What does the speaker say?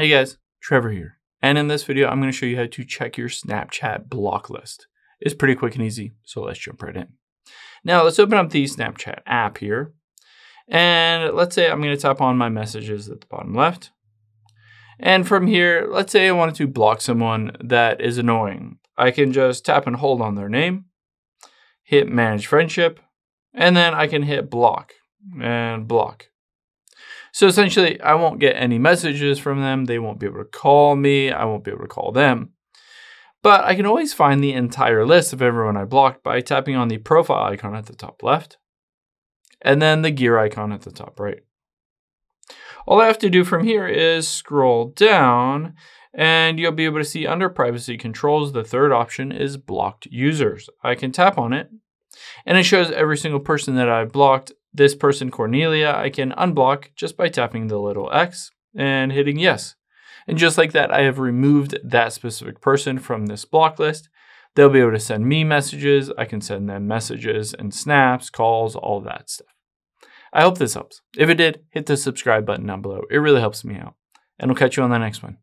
Hey guys, Trevor here. And in this video, I'm going to show you how to check your Snapchat block list. It's pretty quick and easy, so let's jump right in. Now let's open up the Snapchat app here. And let's say I'm going to tap on my messages at the bottom left. And from here, let's say I wanted to block someone that is annoying. I can just tap and hold on their name, hit manage friendship, and then I can hit block and block. So essentially, I won't get any messages from them. They won't be able to call me. I won't be able to call them. But I can always find the entire list of everyone I blocked by tapping on the profile icon at the top left and then the gear icon at the top right. All I have to do from here is scroll down and you'll be able to see under privacy controls, the third option is blocked users. I can tap on it and it shows every single person that I've blocked this person, Cornelia, I can unblock just by tapping the little X and hitting yes. And just like that, I have removed that specific person from this block list. They'll be able to send me messages. I can send them messages and snaps, calls, all that stuff. I hope this helps. If it did, hit the subscribe button down below. It really helps me out. And we'll catch you on the next one.